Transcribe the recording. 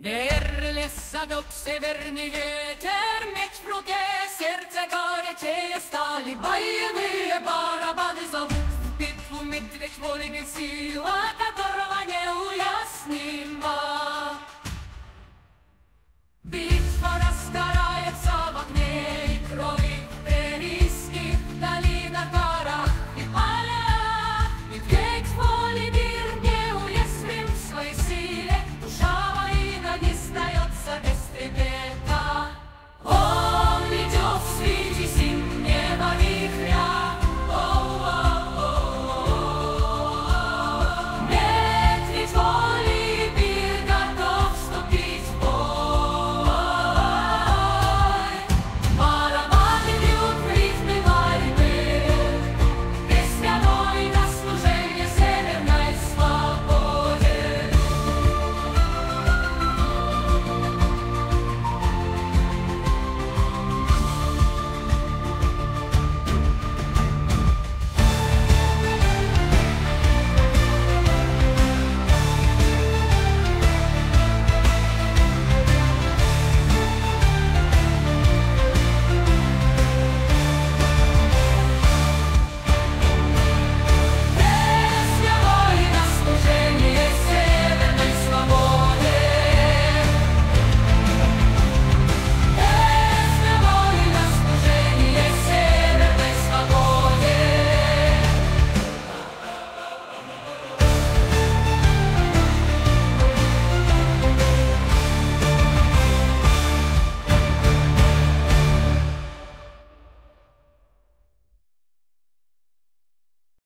Wiernie sadok severny göter mieć wrogie serce gore stali Bajemy barabany za bitwu mitreć